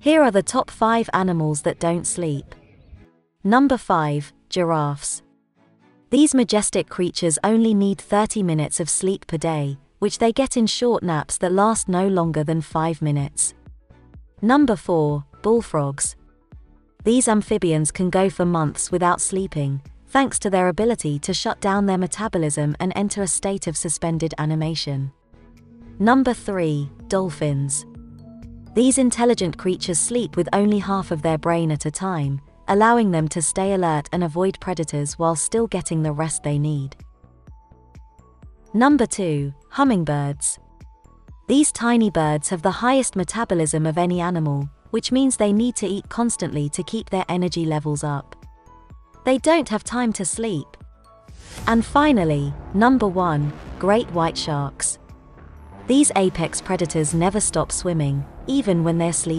Here are the top 5 animals that don't sleep. Number 5 Giraffes. These majestic creatures only need 30 minutes of sleep per day, which they get in short naps that last no longer than 5 minutes. Number 4 Bullfrogs. These amphibians can go for months without sleeping, thanks to their ability to shut down their metabolism and enter a state of suspended animation. Number 3 Dolphins. These intelligent creatures sleep with only half of their brain at a time, allowing them to stay alert and avoid predators while still getting the rest they need. Number 2 Hummingbirds. These tiny birds have the highest metabolism of any animal, which means they need to eat constantly to keep their energy levels up. They don't have time to sleep. And finally, number 1 Great White Sharks. These apex predators never stop swimming, even when they're sleeping.